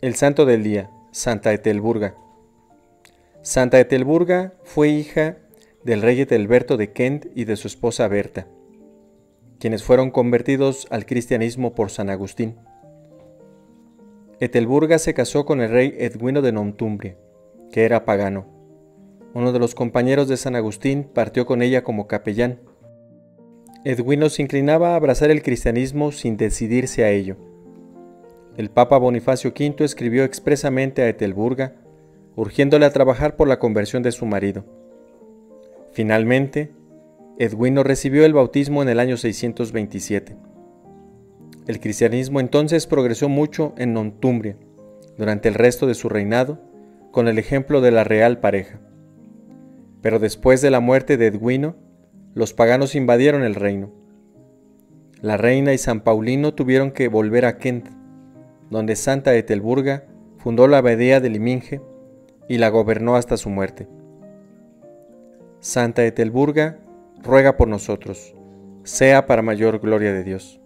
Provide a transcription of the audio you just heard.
El santo del día, Santa Etelburga. Santa Etelburga fue hija del rey Etelberto de Kent y de su esposa Berta, quienes fueron convertidos al cristianismo por San Agustín. Etelburga se casó con el rey Edwino de Nomtumbria, que era pagano. Uno de los compañeros de San Agustín partió con ella como capellán. Edwino se inclinaba a abrazar el cristianismo sin decidirse a ello. El Papa Bonifacio V escribió expresamente a Etelburga, urgiéndole a trabajar por la conversión de su marido. Finalmente, Edwino recibió el bautismo en el año 627. El cristianismo entonces progresó mucho en Nontumbria durante el resto de su reinado, con el ejemplo de la real pareja. Pero después de la muerte de Edwino, los paganos invadieron el reino. La reina y San Paulino tuvieron que volver a Kent, donde Santa Etelburga fundó la abadía de Liminge y la gobernó hasta su muerte. Santa Etelburga, ruega por nosotros, sea para mayor gloria de Dios.